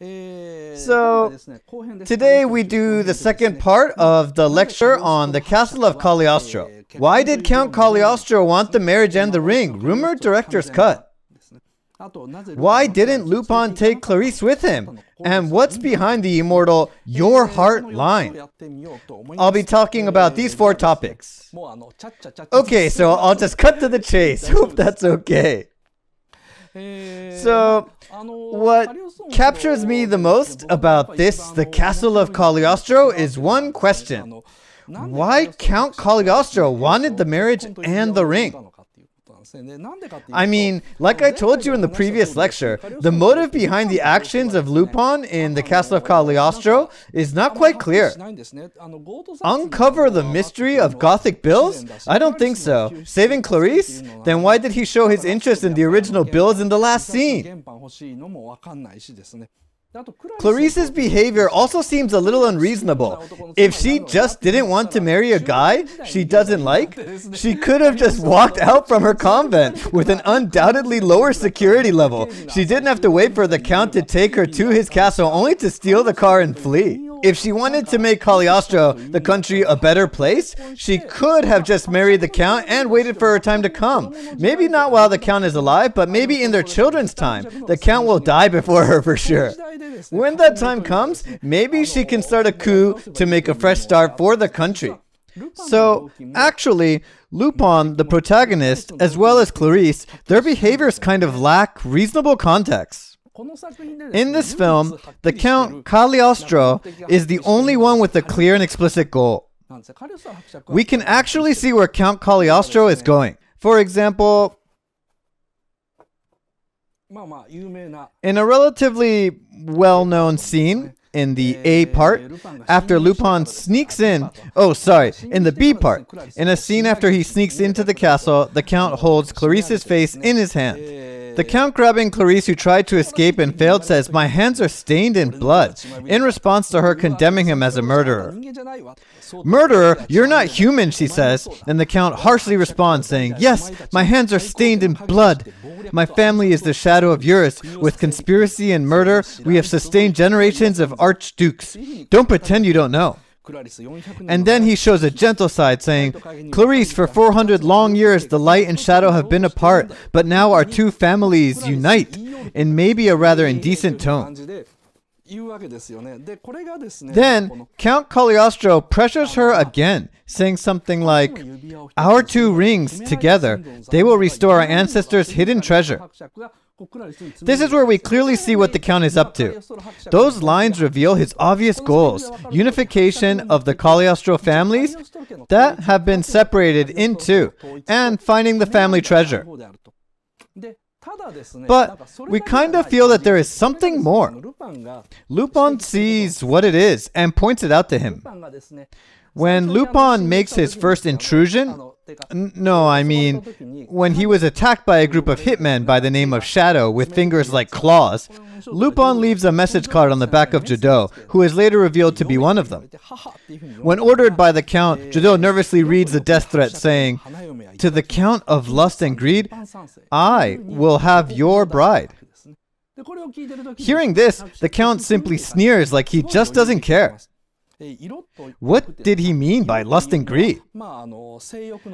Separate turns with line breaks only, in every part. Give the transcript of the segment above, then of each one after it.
So, today we do the second part of the lecture on the castle of Cagliostro. Why did Count Cagliostro want the marriage and the ring? Rumored director's cut. Why didn't Lupin take Clarice with him? And what's behind the immortal Your Heart line? I'll be talking about these four topics. Okay, so I'll just cut to the chase. Hope that's okay. So, what captures me the most about this, the castle of Cagliostro, is one question. Why Count Cagliostro wanted the marriage and the ring? I mean, like I told you in the previous lecture, the motive behind the actions of Lupin in the Castle of Cagliostro is not quite clear. Uncover the mystery of Gothic bills? I don't think so. Saving Clarice? Then why did he show his interest in the original bills in the last scene? Clarisse's behavior also seems a little unreasonable. If she just didn't want to marry a guy she doesn't like, she could have just walked out from her convent with an undoubtedly lower security level. She didn't have to wait for the count to take her to his castle only to steal the car and flee. If she wanted to make Cagliostro, the country, a better place, she could have just married the count and waited for her time to come. Maybe not while the count is alive, but maybe in their children's time. The count will die before her for sure. When that time comes, maybe she can start a coup to make a fresh start for the country. So, actually, Lupin, the protagonist, as well as Clarice, their behaviors kind of lack reasonable context. In this film, the Count Cagliostro is the only one with a clear and explicit goal. We can actually see where Count Cagliostro is going. For example, in a relatively well-known scene in the A part, after Lupin sneaks in, oh sorry, in the B part, in a scene after he sneaks into the castle, the Count holds Clarisse's face in his hand. The Count grabbing Clarisse who tried to escape and failed says, My hands are stained in blood, in response to her condemning him as a murderer. Murderer, you're not human, she says, and the Count harshly responds, saying, Yes, my hands are stained in blood. My family is the shadow of yours. With conspiracy and murder, we have sustained generations of archdukes. Don't pretend you don't know. And then he shows a gentle side, saying, Clarice, for 400 long years the light and shadow have been apart, but now our two families unite, in maybe a rather indecent tone. Then Count Cagliostro pressures her again, saying something like, Our two rings together, they will restore our ancestors' hidden treasure. This is where we clearly see what the Count is up to. Those lines reveal his obvious goals unification of the Cagliostro families that have been separated into, and finding the family treasure. But we kind of feel that there is something more. Lupin sees what it is and points it out to him. When Lupin makes his first intrusion, no, I mean, when he was attacked by a group of hitmen by the name of Shadow with fingers like claws, Lupin leaves a message card on the back of Judeau, who is later revealed to be one of them. When ordered by the Count, Judeau nervously reads the death threat saying, To the Count of Lust and Greed, I will have your bride. Hearing this, the Count simply sneers like he just doesn't care. What did he mean by lust and greed?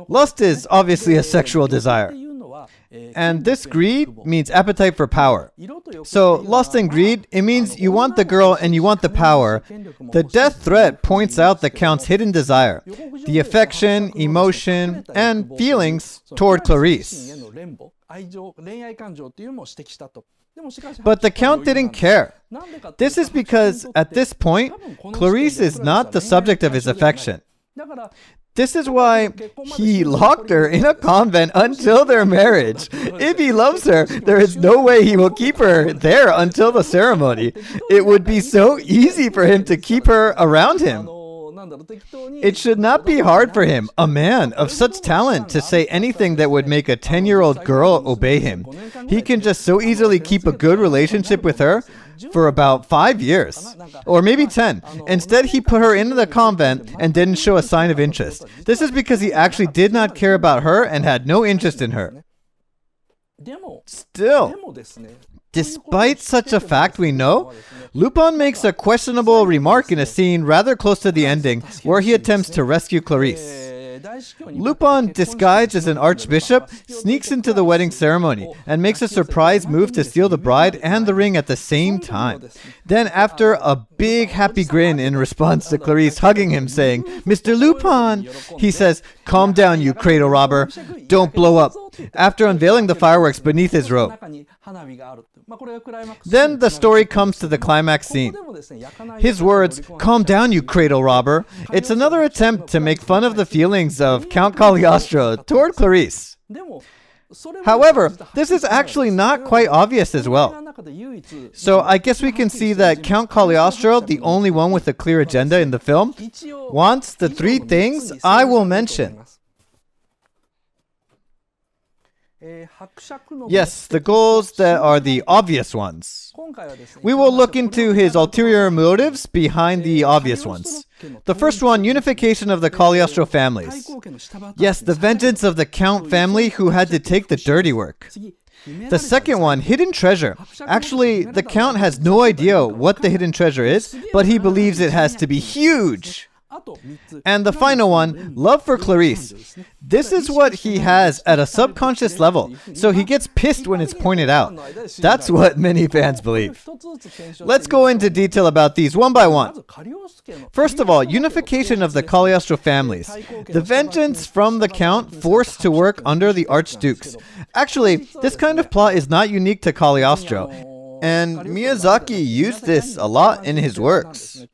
Lust is obviously a sexual desire. And this greed means appetite for power. So, lust and greed, it means you want the girl and you want the power. The death threat points out the Count's hidden desire, the affection, emotion, and feelings toward Clarisse. But the Count didn't care. This is because, at this point, Clarice is not the subject of his affection. This is why he locked her in a convent until their marriage. If he loves her, there is no way he will keep her there until the ceremony. It would be so easy for him to keep her around him. It should not be hard for him, a man of such talent, to say anything that would make a 10 year old girl obey him. He can just so easily keep a good relationship with her for about five years, or maybe 10. Instead, he put her into the convent and didn't show a sign of interest. This is because he actually did not care about her and had no interest in her. Still, despite such a fact, we know Lupin makes a questionable remark in a scene rather close to the ending where he attempts to rescue Clarice. Lupin, disguised as an archbishop, sneaks into the wedding ceremony and makes a surprise move to steal the bride and the ring at the same time. Then, after a big happy grin in response to Clarice hugging him, saying, Mr. Lupin, he says, Calm down, you cradle robber. Don't blow up. After unveiling the fireworks beneath his robe. Then the story comes to the climax scene. His words, Calm down, you cradle robber. It's another attempt to make fun of the feelings of Count Cagliostro toward Clarice. However, this is actually not quite obvious as well. So I guess we can see that Count Cagliostro, the only one with a clear agenda in the film, wants the three things I will mention. Yes, the goals that are the obvious ones. We will look into his ulterior motives behind the obvious ones. The first one, unification of the Cagliostro families. Yes, the vengeance of the Count family who had to take the dirty work. The second one, hidden treasure. Actually, the Count has no idea what the hidden treasure is, but he believes it has to be huge. And the final one, love for Clarice. This is what he has at a subconscious level, so he gets pissed when it's pointed out. That's what many fans believe. Let's go into detail about these one by one. First of all, unification of the Cagliostro families. The vengeance from the Count forced to work under the Archdukes. Actually, this kind of plot is not unique to Cagliostro, and Miyazaki used this a lot in his works.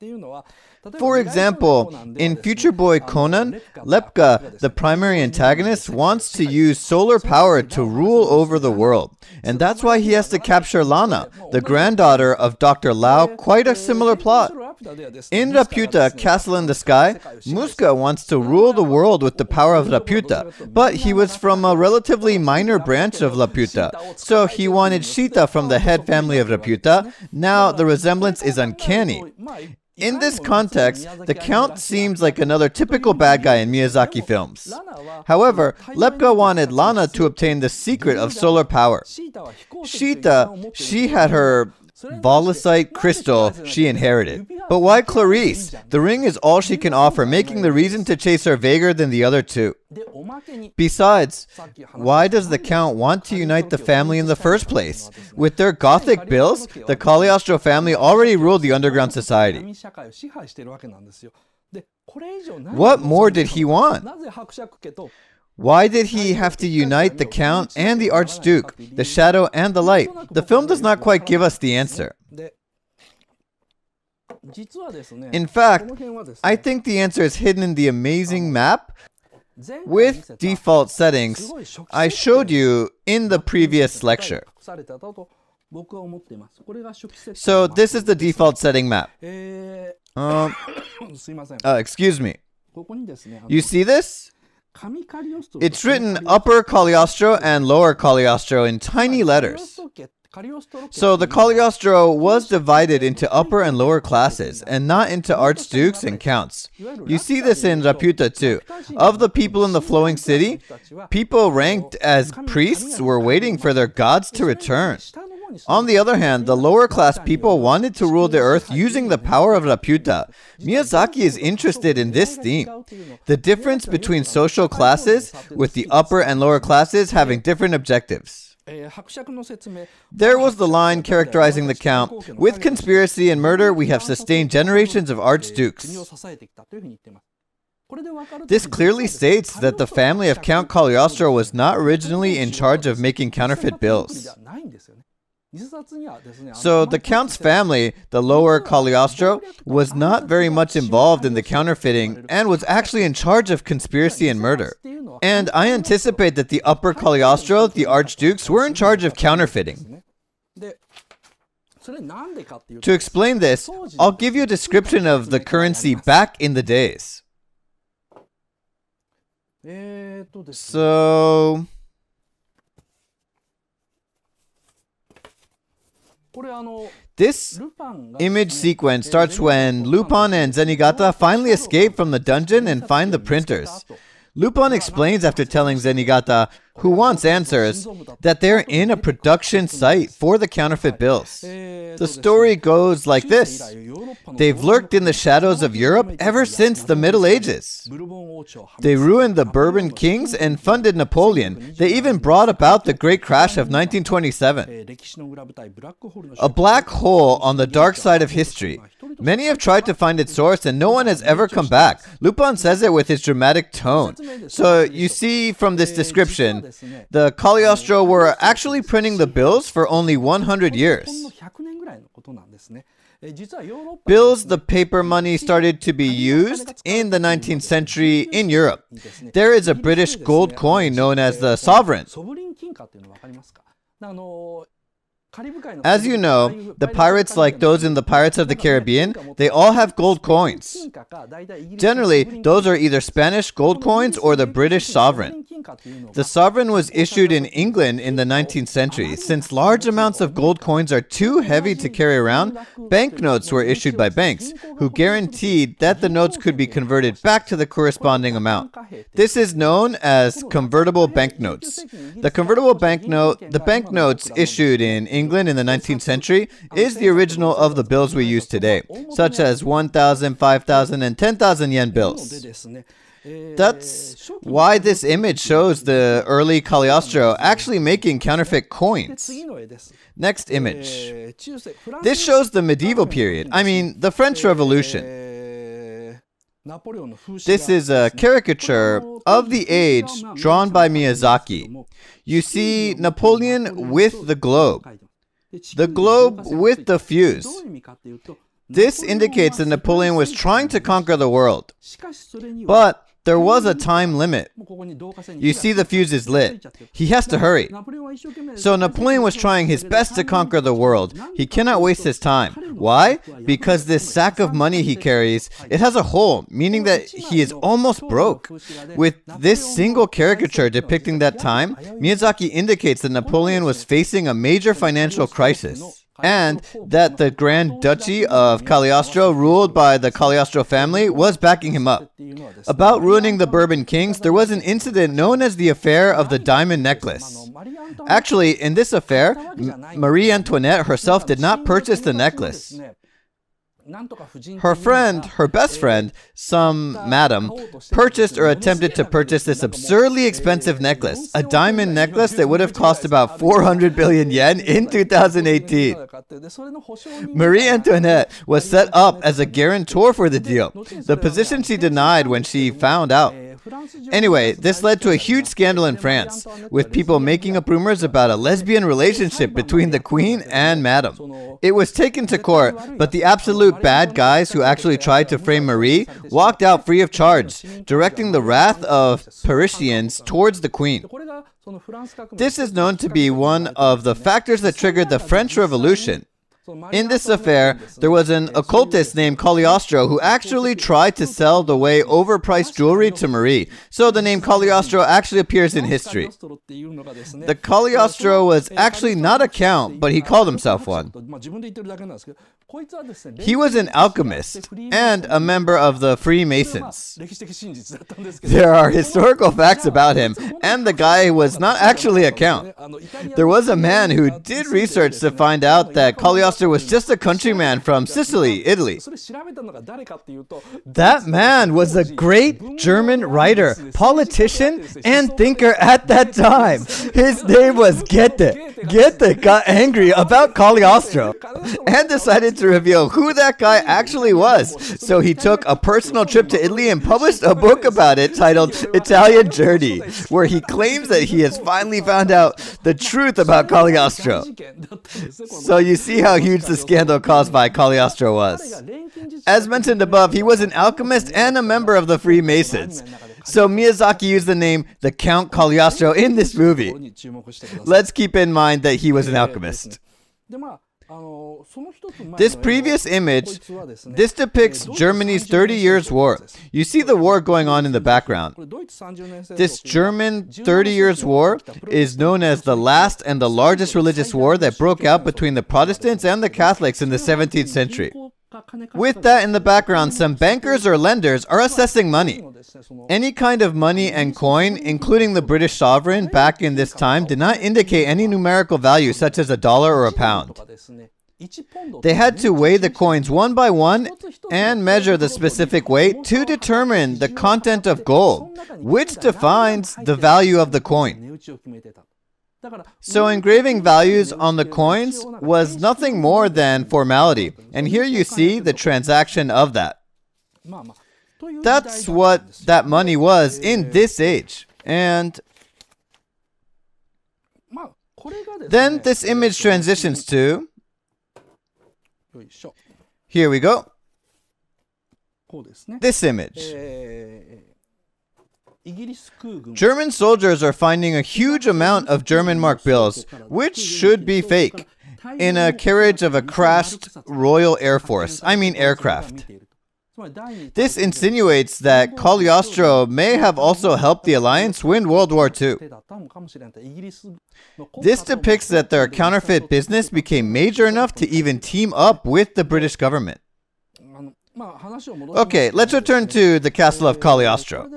For example, in Future Boy Conan, Lepka, the primary antagonist, wants to use solar power to rule over the world. And that's why he has to capture Lana, the granddaughter of Dr. Lao, quite a similar plot. In Laputa, Castle in the Sky, Muska wants to rule the world with the power of Laputa, but he was from a relatively minor branch of Laputa, so he wanted Shita from the head family of Laputa. Now the resemblance is uncanny. In this context, the Count seems like another typical bad guy in Miyazaki films. However, Lepka wanted Lana to obtain the secret of solar power. Shita, she had her Volucite crystal she inherited. But why Clarice? The ring is all she can offer, making the reason to chase her vaguer than the other two. Besides, why does the Count want to unite the family in the first place? With their gothic bills, the Cagliostro family already ruled the underground society. What more did he want? Why did he have to unite the Count and the Archduke, the shadow and the light? The film does not quite give us the answer. In fact, I think the answer is hidden in the amazing map with default settings I showed you in the previous lecture. So this is the default setting map. Um, uh, excuse me. You see this? It's written Upper Cagliostro and Lower Cagliostro in tiny letters. So the Cagliostro was divided into upper and lower classes, and not into archdukes and counts. You see this in Laputa too. Of the people in the flowing city, people ranked as priests were waiting for their gods to return. On the other hand, the lower class people wanted to rule the earth using the power of Laputa. Miyazaki is interested in this theme. The difference between social classes, with the upper and lower classes having different objectives. There was the line characterizing the Count. With conspiracy and murder, we have sustained generations of archdukes. This clearly states that the family of Count Cagliostro was not originally in charge of making counterfeit bills. So the Count's family, the lower Cagliostro, was not very much involved in the counterfeiting and was actually in charge of conspiracy and murder. And I anticipate that the upper Cagliostro, the archdukes, were in charge of counterfeiting. To explain this, I'll give you a description of the currency back in the days. So, This image sequence starts when Lupin and Zenigata finally escape from the dungeon and find the printers. Lupin explains after telling Zenigata, who wants answers, that they're in a production site for the counterfeit bills. The story goes like this They've lurked in the shadows of Europe ever since the Middle Ages. They ruined the Bourbon kings and funded Napoleon. They even brought about the great crash of 1927. A black hole on the dark side of history. Many have tried to find its source and no one has ever come back. Lupin says it with his dramatic tone. So you see from this description, the Cagliostro were actually printing the bills for only 100 years. Bills, the paper money, started to be used in the 19th century in Europe. There is a British gold coin known as the sovereign. As you know, the pirates, like those in the Pirates of the Caribbean, they all have gold coins. Generally, those are either Spanish gold coins or the British sovereign. The sovereign was issued in England in the 19th century. Since large amounts of gold coins are too heavy to carry around, banknotes were issued by banks, who guaranteed that the notes could be converted back to the corresponding amount. This is known as convertible banknotes. The convertible banknote, the banknotes issued in England England in the 19th century is the original of the bills we use today, such as 1,000, 5,000, and 10,000 yen bills. That's why this image shows the early Cagliostro actually making counterfeit coins. Next image. This shows the medieval period, I mean, the French Revolution. This is a caricature of the age drawn by Miyazaki. You see Napoleon with the globe the globe with the fuse. This indicates that Napoleon was trying to conquer the world. But there was a time limit. You see the fuse is lit. He has to hurry. So Napoleon was trying his best to conquer the world. He cannot waste his time. Why? Because this sack of money he carries, it has a hole, meaning that he is almost broke. With this single caricature depicting that time, Miyazaki indicates that Napoleon was facing a major financial crisis and that the Grand Duchy of Cagliostro, ruled by the Cagliostro family, was backing him up. About ruining the Bourbon kings, there was an incident known as the Affair of the Diamond Necklace. Actually, in this affair, Marie Antoinette herself did not purchase the necklace. Her friend, her best friend, some madam, purchased or attempted to purchase this absurdly expensive necklace, a diamond necklace that would have cost about 400 billion yen in 2018. Marie Antoinette was set up as a guarantor for the deal, the position she denied when she found out. Anyway, this led to a huge scandal in France, with people making up rumors about a lesbian relationship between the queen and madam. It was taken to court, but the absolute bad guys who actually tried to frame Marie walked out free of charge, directing the wrath of Parisians towards the queen. This is known to be one of the factors that triggered the French Revolution. In this affair, there was an occultist named Cagliostro who actually tried to sell the way overpriced jewelry to Marie. So the name Cagliostro actually appears in history. The Cagliostro was actually not a count, but he called himself one. He was an alchemist and a member of the Freemasons. There are historical facts about him, and the guy was not actually a count. There was a man who did research to find out that Cagliostro was just a countryman from Sicily, Italy. That man was a great German writer, politician, and thinker at that time. His name was Goethe. Goethe got angry about Cagliostro and decided to reveal who that guy actually was. So he took a personal trip to Italy and published a book about it titled Italian Journey, where he claims that he has finally found out the truth about Cagliostro. So you see how huge the scandal caused by Cagliostro was. As mentioned above, he was an alchemist and a member of the Freemasons. So Miyazaki used the name the Count Cagliostro in this movie. Let's keep in mind that he was an alchemist. This previous image, this depicts Germany's 30 years war. You see the war going on in the background. This German 30 years war is known as the last and the largest religious war that broke out between the Protestants and the Catholics in the 17th century. With that in the background, some bankers or lenders are assessing money. Any kind of money and coin, including the British sovereign back in this time, did not indicate any numerical value such as a dollar or a pound. They had to weigh the coins one by one and measure the specific weight to determine the content of gold, which defines the value of the coin. So engraving values on the coins was nothing more than formality, and here you see the transaction of that. That's what that money was in this age. And then this image transitions to here we go. This image. German soldiers are finding a huge amount of German mark bills, which should be fake, in a carriage of a crashed Royal Air Force, I mean aircraft. This insinuates that Cagliostro may have also helped the Alliance win World War II. This depicts that their counterfeit business became major enough to even team up with the British government. Okay, let's return to the castle of Cagliostro.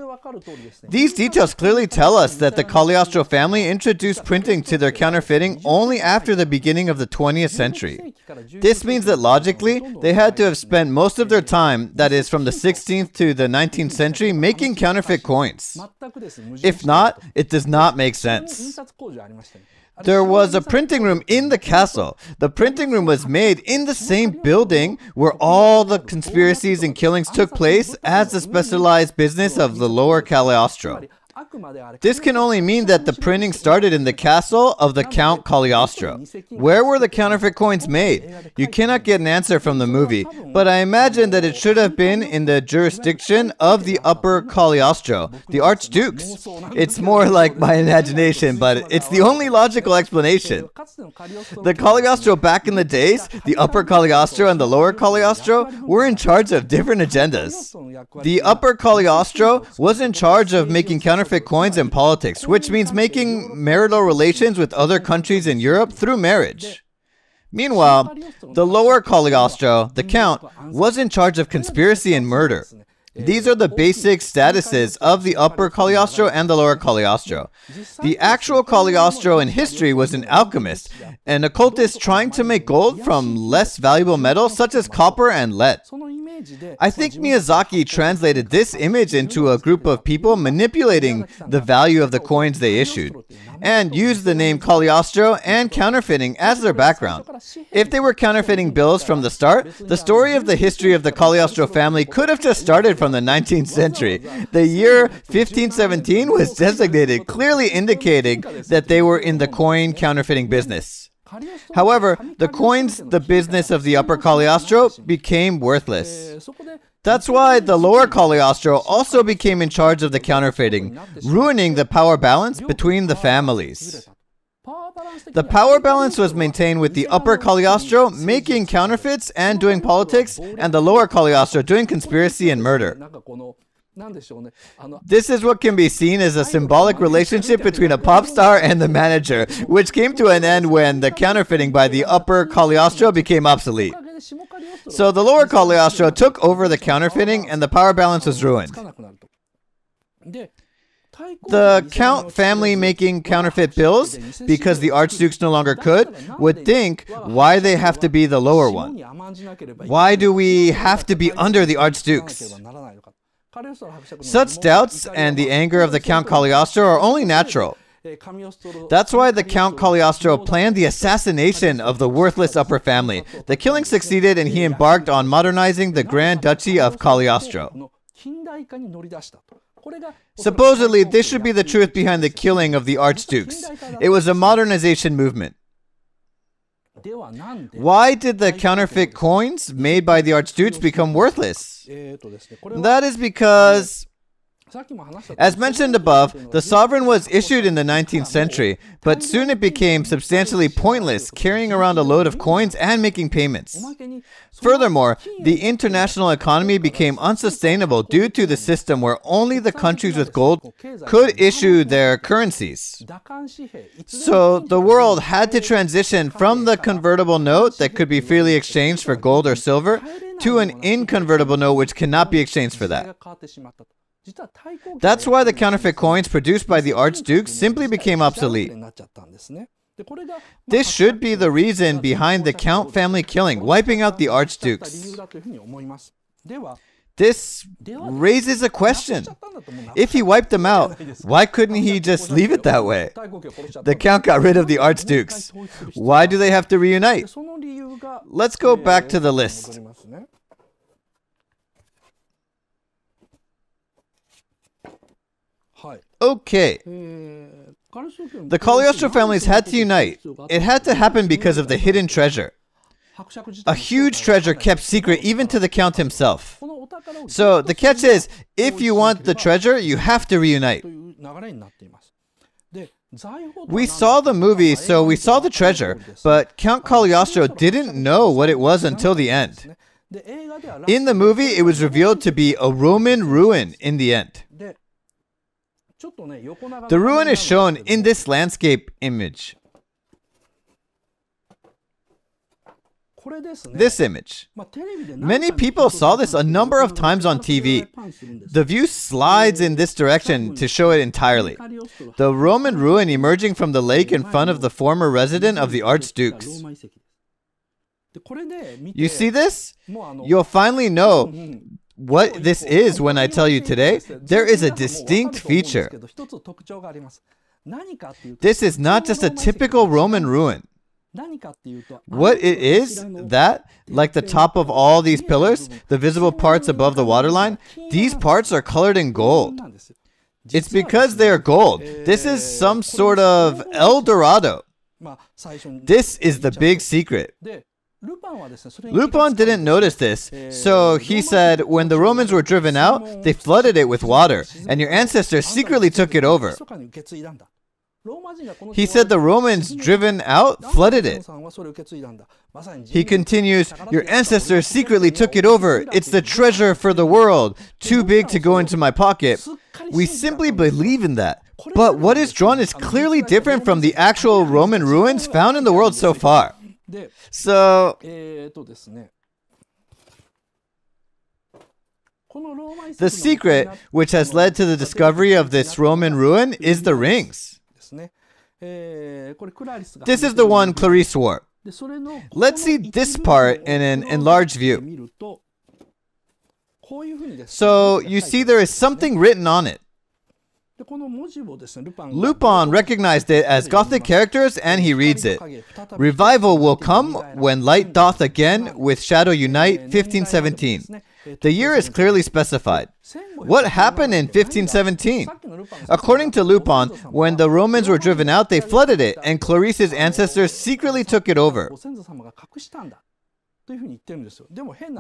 These details clearly tell us that the Cagliostro family introduced printing to their counterfeiting only after the beginning of the 20th century. This means that logically, they had to have spent most of their time, that is from the 16th to the 19th century, making counterfeit coins. If not, it does not make sense. There was a printing room in the castle. The printing room was made in the same building where all the conspiracies and killings took place as the specialized business of the lower Cagliostro. This can only mean that the printing started in the castle of the Count Cagliostro. Where were the counterfeit coins made? You cannot get an answer from the movie, but I imagine that it should have been in the jurisdiction of the Upper Cagliostro, the Archdukes. It's more like my imagination, but it's the only logical explanation. The Cagliostro back in the days, the Upper Cagliostro and the Lower Cagliostro, were in charge of different agendas. The Upper Cagliostro was in charge of making counterfeit coins in politics, which means making marital relations with other countries in Europe through marriage. Meanwhile, the lower Cagliostro, the Count, was in charge of conspiracy and murder. These are the basic statuses of the upper Cagliostro and the lower Cagliostro. The actual Cagliostro in history was an alchemist, an occultist trying to make gold from less valuable metals such as copper and lead. I think Miyazaki translated this image into a group of people manipulating the value of the coins they issued, and used the name Cagliostro and counterfeiting as their background. If they were counterfeiting bills from the start, the story of the history of the Cagliostro family could have just started from the 19th century. The year 1517 was designated, clearly indicating that they were in the coin counterfeiting business. However, the coins, the business of the upper Cagliostro, became worthless. That's why the lower Cagliostro also became in charge of the counterfeiting, ruining the power balance between the families. The power balance was maintained with the upper Cagliostro making counterfeits and doing politics, and the lower Cagliostro doing conspiracy and murder. This is what can be seen as a symbolic relationship between a pop star and the manager, which came to an end when the counterfeiting by the upper Cagliostro became obsolete. So the lower Cagliostro took over the counterfeiting and the power balance was ruined. The Count family making counterfeit bills, because the Archdukes no longer could, would think why they have to be the lower one. Why do we have to be under the Archdukes? Such doubts and the anger of the Count Cagliostro are only natural. That's why the Count Cagliostro planned the assassination of the worthless upper family. The killing succeeded and he embarked on modernizing the Grand Duchy of Cagliostro. Supposedly, this should be the truth behind the killing of the archdukes. It was a modernization movement. Why did the counterfeit coins made by the archdukes become worthless? That is because as mentioned above, the sovereign was issued in the 19th century, but soon it became substantially pointless carrying around a load of coins and making payments. Furthermore, the international economy became unsustainable due to the system where only the countries with gold could issue their currencies. So the world had to transition from the convertible note that could be freely exchanged for gold or silver to an inconvertible note which cannot be exchanged for that. That's why the counterfeit coins produced by the archdukes simply became obsolete. This should be the reason behind the Count family killing, wiping out the archdukes. This raises a question. If he wiped them out, why couldn't he just leave it that way? The Count got rid of the archdukes. Why do they have to reunite? Let's go back to the list. Okay. Uh, the Cagliostro families had to unite. It had to happen because of the hidden treasure. A huge treasure kept secret even to the Count himself. So the catch is, if you want the treasure, you have to reunite. We saw the movie, so we saw the treasure, but Count Cagliostro didn't know what it was until the end. In the movie, it was revealed to be a Roman ruin in the end. The ruin is shown in this landscape image. This image. Many people saw this a number of times on TV. The view slides in this direction to show it entirely. The Roman ruin emerging from the lake in front of the former resident of the Archdukes. You see this? You'll finally know what this is when I tell you today. There is a distinct feature. This is not just a typical Roman ruin. What it is, that, like the top of all these pillars, the visible parts above the waterline, these parts are colored in gold. It's because they are gold. This is some sort of El Dorado. This is the big secret. Lupin didn't notice this, so he said when the Romans were driven out, they flooded it with water, and your ancestors secretly took it over. He said the Romans driven out flooded it. He continues, Your ancestors secretly took it over. It's the treasure for the world, too big to go into my pocket. We simply believe in that. But what is drawn is clearly different from the actual Roman ruins found in the world so far. So, the secret which has led to the discovery of this Roman ruin is the rings. This is the one Clarice wore. Let's see this part in an enlarged view. So you see there is something written on it. Lupin recognized it as Gothic characters and he reads it. Revival will come when light doth again with shadow unite 1517. The year is clearly specified. What happened in 1517? According to Lupin, when the Romans were driven out, they flooded it, and Clarice's ancestors secretly took it over.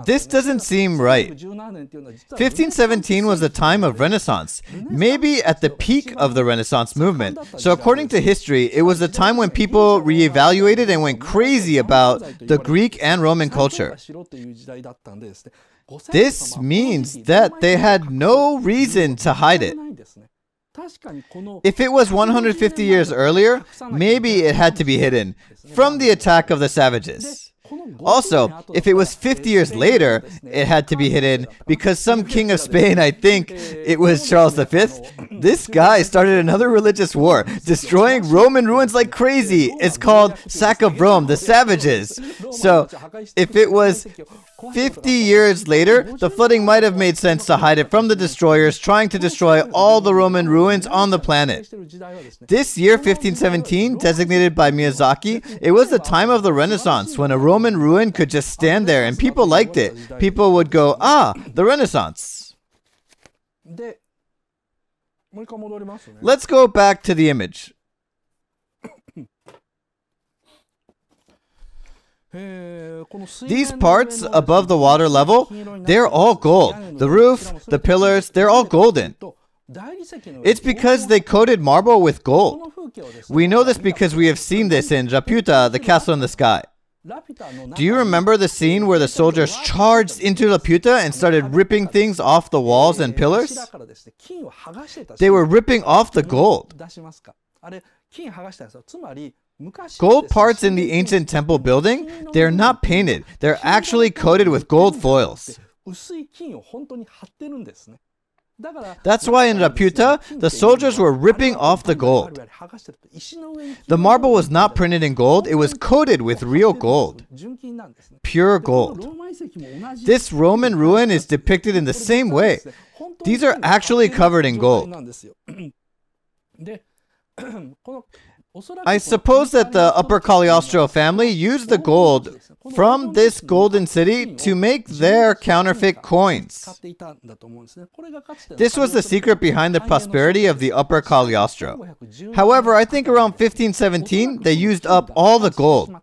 This doesn't seem right. 1517 was a time of Renaissance, maybe at the peak of the Renaissance movement. So, according to history, it was a time when people reevaluated and went crazy about the Greek and Roman culture. This means that they had no reason to hide it. If it was 150 years earlier, maybe it had to be hidden from the attack of the savages. Also, if it was 50 years later, it had to be hidden because some king of Spain, I think it was Charles V, this guy started another religious war, destroying Roman ruins like crazy. It's called Sack of Rome, the savages. So, if it was 50 years later, the flooding might have made sense to hide it from the destroyers trying to destroy all the Roman ruins on the planet. This year, 1517, designated by Miyazaki, it was the time of the Renaissance when a Roman ruin could just stand there and people liked it. People would go, ah, the Renaissance. Let's go back to the image. These parts above the water level, they're all gold. The roof, the pillars, they're all golden. It's because they coated marble with gold. We know this because we have seen this in Laputa, the castle in the sky. Do you remember the scene where the soldiers charged into Laputa and started ripping things off the walls and pillars? They were ripping off the gold. Gold parts in the ancient temple building, they're not painted. They're actually coated with gold foils. That's why in Laputa, the soldiers were ripping off the gold. The marble was not printed in gold, it was coated with real gold. Pure gold. This Roman ruin is depicted in the same way. These are actually covered in gold. I suppose that the Upper Cagliostro family used the gold from this golden city to make their counterfeit coins. This was the secret behind the prosperity of the Upper Cagliostro. However, I think around 1517 they used up all the gold,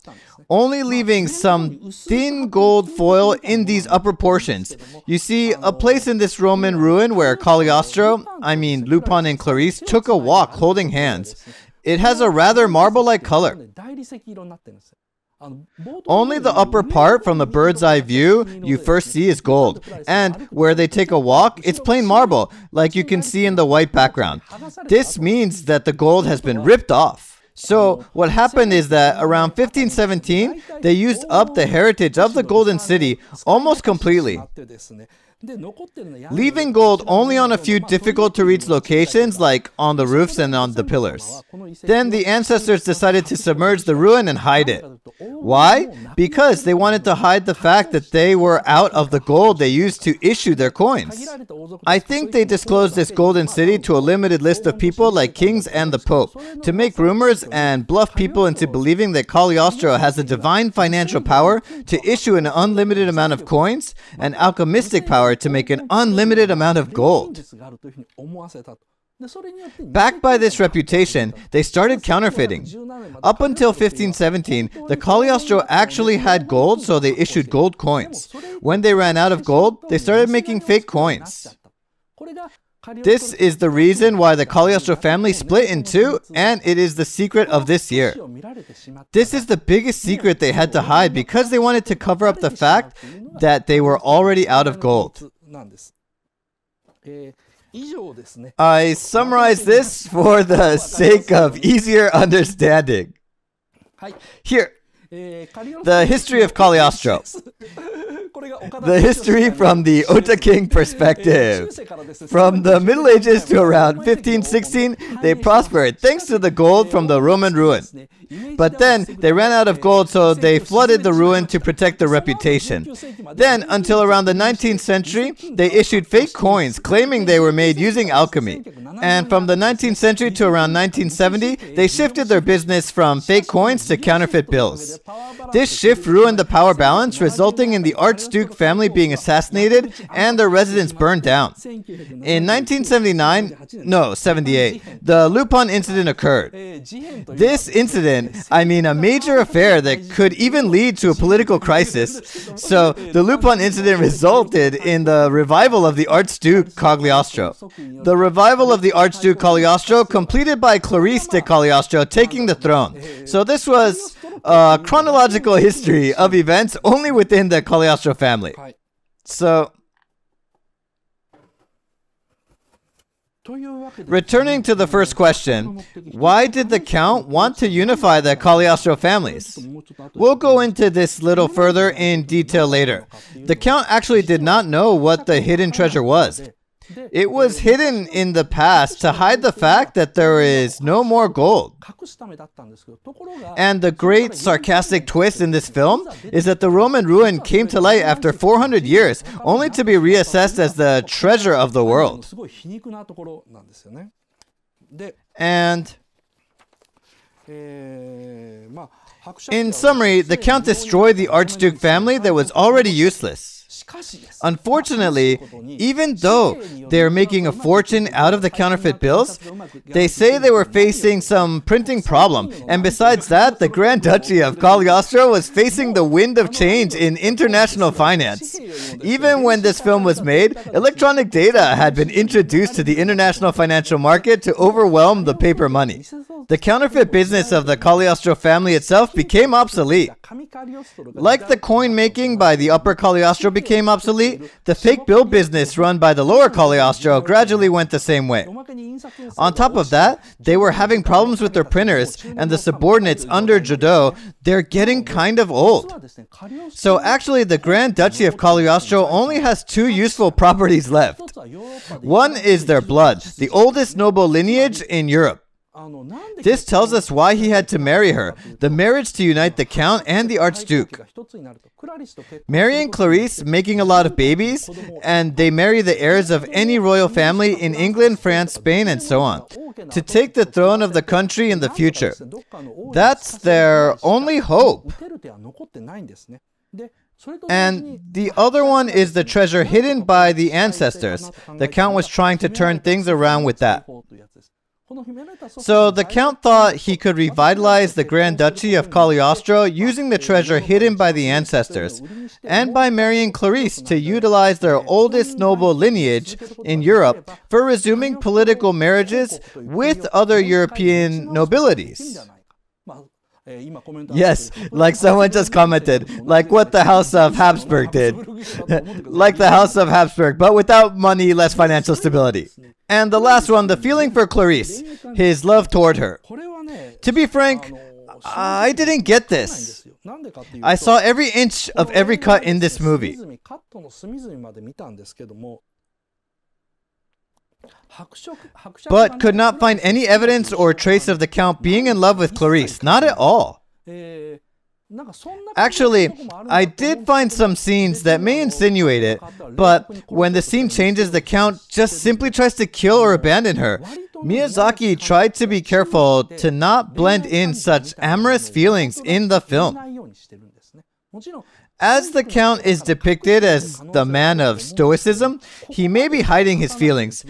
only leaving some thin gold foil in these upper portions. You see, a place in this Roman ruin where Cagliostro, I mean Lupin and Clarice, took a walk holding hands. It has a rather marble-like color. Only the upper part from the bird's eye view you first see is gold, and where they take a walk, it's plain marble, like you can see in the white background. This means that the gold has been ripped off. So, what happened is that around 1517, they used up the heritage of the Golden City almost completely leaving gold only on a few difficult to reach locations like on the roofs and on the pillars. Then the ancestors decided to submerge the ruin and hide it. Why? Because they wanted to hide the fact that they were out of the gold they used to issue their coins. I think they disclosed this golden city to a limited list of people like kings and the pope to make rumors and bluff people into believing that Cagliostro has the divine financial power to issue an unlimited amount of coins and alchemistic power power to make an unlimited amount of gold. Backed by this reputation, they started counterfeiting. Up until 1517, the Cagliostro actually had gold, so they issued gold coins. When they ran out of gold, they started making fake coins. This is the reason why the Cagliostro family split in two, and it is the secret of this year. This is the biggest secret they had to hide because they wanted to cover up the fact that they were already out of gold. I summarize this for the sake of easier understanding. Here, the history of Cagliostro. The history from the Otaking perspective. From the Middle Ages to around 1516, they prospered thanks to the gold from the Roman ruin. But then they ran out of gold, so they flooded the ruin to protect their reputation. Then, until around the 19th century, they issued fake coins claiming they were made using alchemy. And from the 19th century to around 1970, they shifted their business from fake coins to counterfeit bills. This shift ruined the power balance, resulting in the Archduke family being assassinated and their residence burned down. In 1979, no, 78, the Lupin incident occurred. This incident, I mean a major affair that could even lead to a political crisis. So, the Lupin incident resulted in the revival of the Archduke Cagliostro. The revival of the Archduke Cagliostro completed by Clarice de Cagliostro taking the throne. So, this was a chronological history of events only within the Cagliostro family. So, Returning to the first question, why did the Count want to unify the Cagliostro families? We'll go into this little further in detail later. The Count actually did not know what the hidden treasure was. It was hidden in the past to hide the fact that there is no more gold. And the great sarcastic twist in this film is that the Roman ruin came to light after 400 years, only to be reassessed as the treasure of the world. And in summary, the Count destroyed the Archduke family that was already useless. Unfortunately, even though they're making a fortune out of the counterfeit bills, they say they were facing some printing problem. And besides that, the Grand Duchy of Cagliostro was facing the wind of change in international finance. Even when this film was made, electronic data had been introduced to the international financial market to overwhelm the paper money. The counterfeit business of the Cagliostro family itself became obsolete. Like the coin making by the upper Cagliostro became obsolete, the fake bill business run by the lower Cagliostro gradually went the same way. On top of that, they were having problems with their printers, and the subordinates under Jodot, they're getting kind of old. So actually, the Grand Duchy of Cagliostro only has two useful properties left. One is their blood, the oldest noble lineage in Europe. This tells us why he had to marry her, the marriage to unite the Count and the Archduke. Marrying Clarice, making a lot of babies, and they marry the heirs of any royal family in England, France, Spain, and so on, to take the throne of the country in the future. That's their only hope. And the other one is the treasure hidden by the ancestors. The Count was trying to turn things around with that. So the Count thought he could revitalize the Grand Duchy of Cagliostro using the treasure hidden by the ancestors, and by marrying Clarice to utilize their oldest noble lineage in Europe for resuming political marriages with other European nobilities. Yes, like someone just commented, like what the House of Habsburg did. like the House of Habsburg, but without money, less financial stability. And the last one, the feeling for Clarice, his love toward her. To be frank, I didn't get this. I saw every inch of every cut in this movie. But could not find any evidence or trace of the Count being in love with Clarice. Not at all. Actually, I did find some scenes that may insinuate it, but when the scene changes, the Count just simply tries to kill or abandon her. Miyazaki tried to be careful to not blend in such amorous feelings in the film. As the Count is depicted as the man of stoicism, he may be hiding his feelings,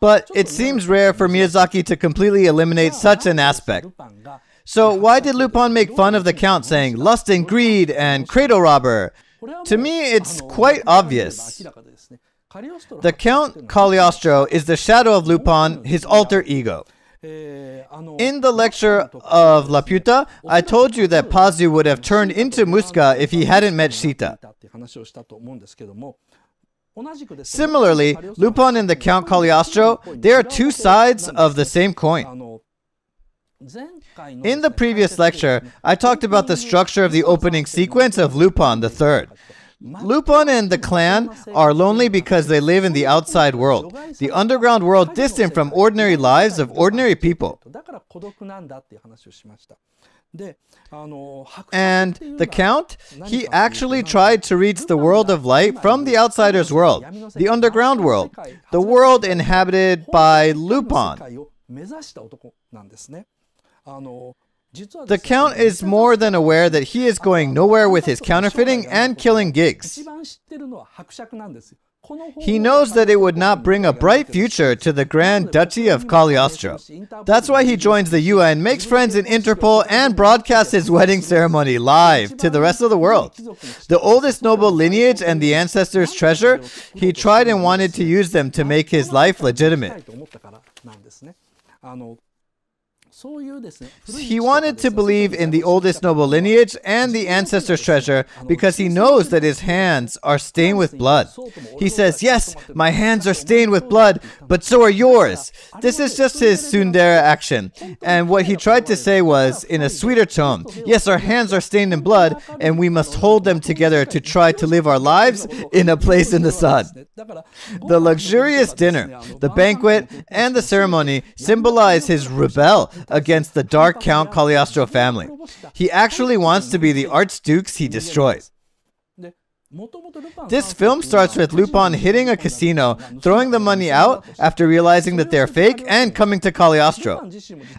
but it seems rare for Miyazaki to completely eliminate such an aspect. So why did Lupin make fun of the Count saying lust and greed and cradle robber? To me, it's quite obvious. The Count Cagliostro is the shadow of Lupin, his alter ego. In the lecture of Laputa, I told you that Pazu would have turned into Muska if he hadn't met Sita. Similarly, Lupin and the Count Cagliostro, they are two sides of the same coin. In the previous lecture, I talked about the structure of the opening sequence of Lupin the Third. Lupin and the clan are lonely because they live in the outside world, the underground world distant from ordinary lives of ordinary people. And the Count, he actually tried to reach the world of light from the outsider's world, the underground world, the world inhabited by Lupin. The Count is more than aware that he is going nowhere with his counterfeiting and killing gigs. He knows that it would not bring a bright future to the Grand Duchy of Cagliostro. That's why he joins the UN, makes friends in Interpol, and broadcasts his wedding ceremony live to the rest of the world. The oldest noble lineage and the ancestors' treasure, he tried and wanted to use them to make his life legitimate. He wanted to believe in the oldest noble lineage and the ancestor's treasure because he knows that his hands are stained with blood. He says, Yes, my hands are stained with blood, but so are yours. This is just his tsundere action. And what he tried to say was, in a sweeter tone, Yes, our hands are stained in blood, and we must hold them together to try to live our lives in a place in the sun. The luxurious dinner, the banquet, and the ceremony symbolize his rebel against the Dark Count Cagliostro family. He actually wants to be the archdukes he destroyed. This film starts with Lupin hitting a casino, throwing the money out after realizing that they're fake, and coming to Cagliostro.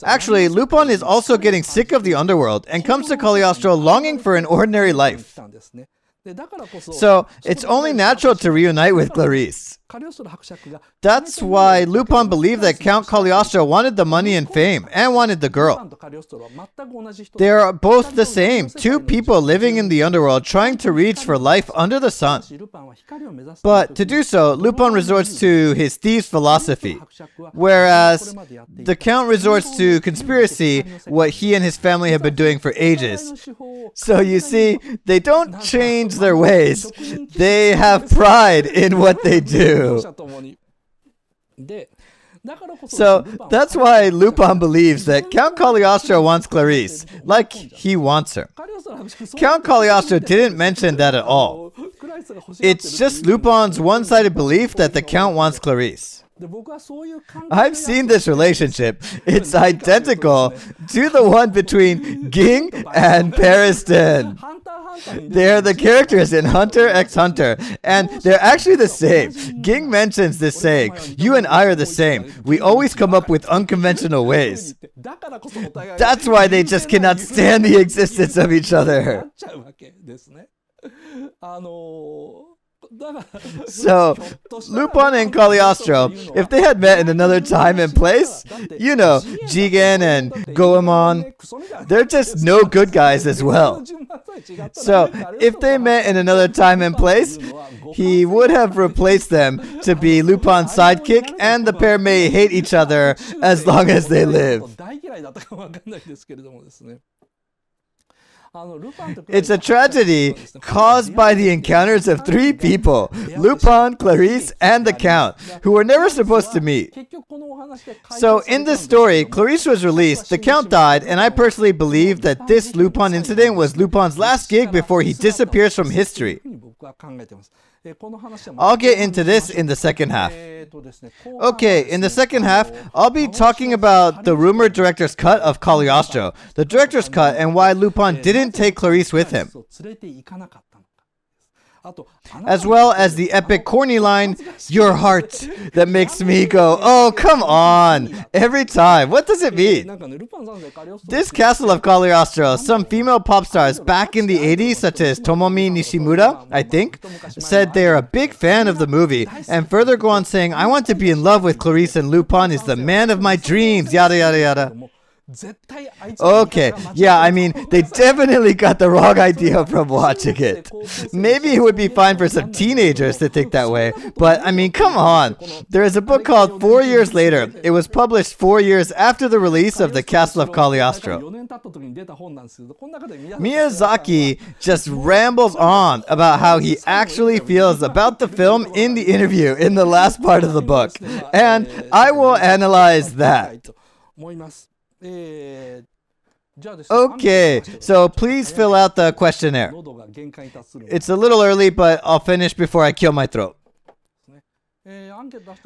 Actually, Lupin is also getting sick of the underworld and comes to Cagliostro longing for an ordinary life. So it's only natural to reunite with Clarice. That's why Lupin believed that Count Cagliostro wanted the money and fame and wanted the girl. They are both the same, two people living in the underworld trying to reach for life under the sun. But to do so, Lupin resorts to his thieves philosophy, whereas the Count resorts to conspiracy, what he and his family have been doing for ages. So you see, they don't change their ways. They have pride in what they do. So that's why Lupin believes that Count Cagliostro wants Clarice, like he wants her. Count Cagliostro didn't mention that at all. It's just Lupin's one sided belief that the Count wants Clarice. I've seen this relationship. It's identical to the one between Ging and Pariston. They're the characters in Hunter x Hunter, and they're actually the same. Ging mentions this saying, You and I are the same. We always come up with unconventional ways. That's why they just cannot stand the existence of each other. So, Lupin and Cagliostro, if they had met in another time and place, you know, Jigen and Goemon, they're just no good guys as well. So, if they met in another time and place, he would have replaced them to be Lupin's sidekick, and the pair may hate each other as long as they live. It's a tragedy caused by the encounters of three people Lupin, Clarice, and the Count, who were never supposed to meet. So, in this story, Clarice was released, the Count died, and I personally believe that this Lupin incident was Lupin's last gig before he disappears from history. I'll get into this in the second half. Okay, in the second half, I'll be talking about the rumored director's cut of Cagliostro, the director's cut, and why Lupin didn't take Clarice with him as well as the epic corny line, Your heart, that makes me go, Oh, come on! Every time. What does it mean? This Castle of Cagliostro, some female pop stars back in the 80s, such as Tomomi Nishimura, I think, said they are a big fan of the movie, and further go on saying, I want to be in love with Clarice and Lupin is the man of my dreams, yada yada yada. Okay, yeah, I mean, they definitely got the wrong idea from watching it. Maybe it would be fine for some teenagers to think that way, but I mean, come on. There is a book called Four Years Later. It was published four years after the release of The Castle of Cagliostro. Miyazaki just rambles on about how he actually feels about the film in the interview in the last part of the book, and I will analyze that. Okay, so please fill out the questionnaire. It's a little early, but I'll finish before I kill my throat.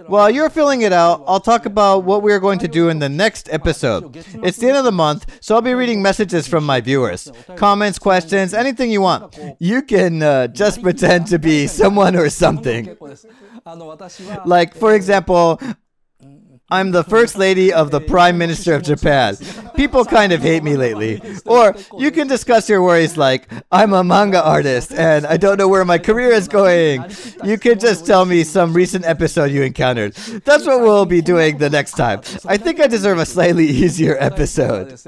While you're filling it out, I'll talk about what we are going to do in the next episode. It's the end of the month, so I'll be reading messages from my viewers. Comments, questions, anything you want. You can uh, just pretend to be someone or something. Like, for example, I'm the first lady of the prime minister of Japan. People kind of hate me lately. Or you can discuss your worries like, I'm a manga artist and I don't know where my career is going. You can just tell me some recent episode you encountered. That's what we'll be doing the next time. I think I deserve a slightly easier episode.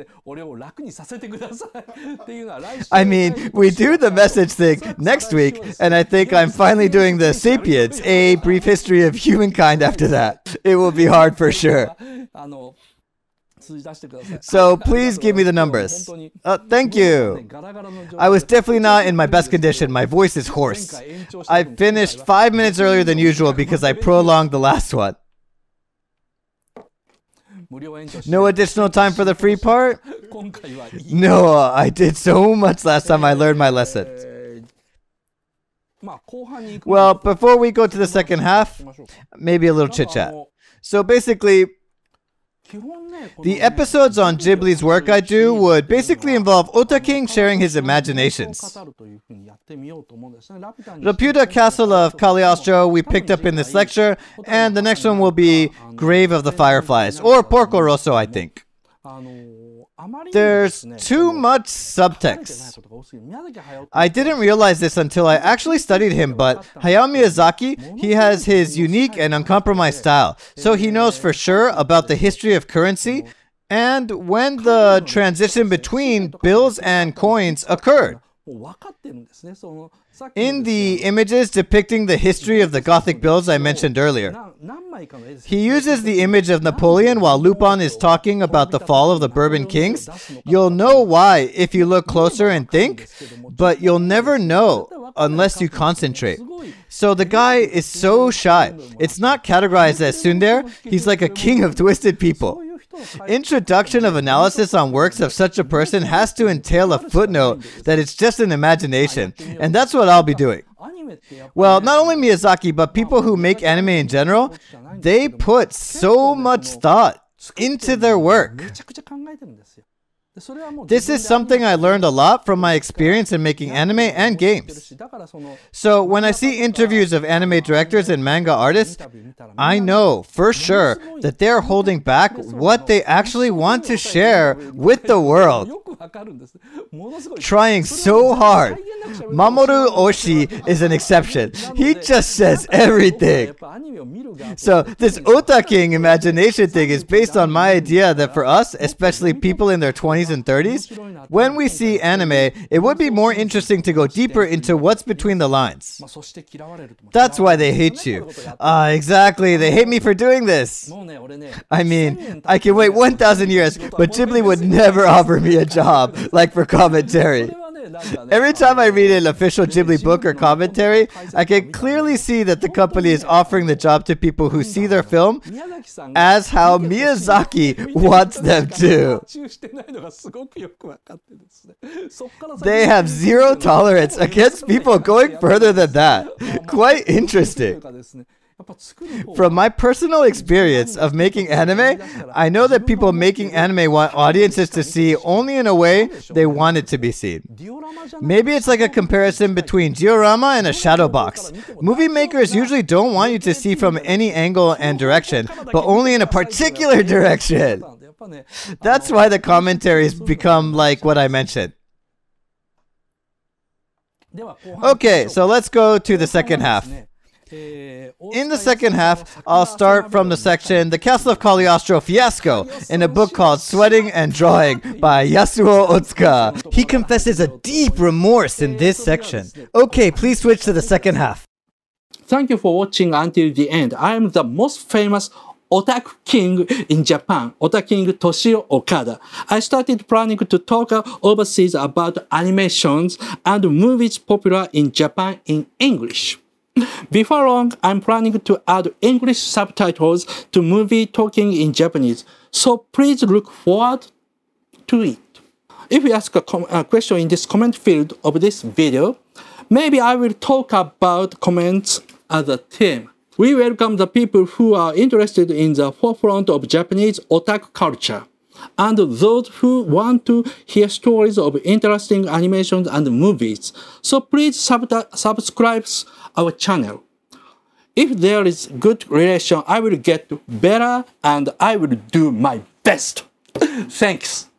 I mean, we do the message thing next week, and I think I'm finally doing the Sapiens, a brief history of humankind after that. It will be hard for sure. So please give me the numbers. Uh, thank you. I was definitely not in my best condition. My voice is hoarse. I finished five minutes earlier than usual because I prolonged the last one. No additional time for the free part? No, I did so much last time I learned my lesson. Well, before we go to the second half, maybe a little chit chat. So basically, the episodes on Ghibli's work I do would basically involve Otaking sharing his imaginations. Laputa Castle of Cagliostro we picked up in this lecture, and the next one will be Grave of the Fireflies, or Porco Rosso, I think. There's too much subtext. I didn't realize this until I actually studied him, but Hayao Miyazaki, he has his unique and uncompromised style. So he knows for sure about the history of currency and when the transition between bills and coins occurred. In the images depicting the history of the Gothic bills I mentioned earlier, he uses the image of Napoleon while Lupin is talking about the fall of the Bourbon kings. You'll know why if you look closer and think, but you'll never know unless you concentrate. So the guy is so shy. It's not categorized as tsundere, he's like a king of twisted people. Introduction of analysis on works of such a person has to entail a footnote that it's just an imagination, and that's what I'll be doing. Well, not only Miyazaki, but people who make anime in general, they put so much thought into their work. This is something I learned a lot from my experience in making anime and games. So when I see interviews of anime directors and manga artists, I know for sure that they're holding back what they actually want to share with the world. Trying so hard. Mamoru Oshii is an exception. He just says everything. So this otaking imagination thing is based on my idea that for us, especially people in their 20s and 30s, when we see anime, it would be more interesting to go deeper into what's between the lines. That's why they hate you. Ah, uh, exactly. They hate me for doing this. I mean, I can wait 1,000 years, but Ghibli would never offer me a job, like for commentary. Every time I read an official Ghibli book or commentary, I can clearly see that the company is offering the job to people who see their film as how Miyazaki wants them to. They have zero tolerance against people going further than that. Quite interesting. From my personal experience of making anime, I know that people making anime want audiences to see only in a way they want it to be seen. Maybe it's like a comparison between diorama and a shadow box. Movie makers usually don't want you to see from any angle and direction, but only in a particular direction. That's why the commentaries become like what I mentioned. Okay, so let's go to the second half. In the second half, I'll start from the section The Castle of Cagliostro Fiasco in a book called Sweating and Drawing by Yasuo Otsuka. He confesses a deep remorse in this section. Okay, please switch to the second half.
Thank you for watching until the end. I am the most famous Otaku King in Japan, Otaku King Toshio Okada. I started planning to talk overseas about animations and movies popular in Japan in English. Before long, I'm planning to add English subtitles to movie talking in Japanese, so please look forward to it. If you ask a, a question in this comment field of this video, maybe I will talk about comments as a theme. We welcome the people who are interested in the forefront of Japanese otaku culture and those who want to hear stories of interesting animations and movies. So please sub subscribe our channel. If there is good relation, I will get better and I will do my best. Thanks.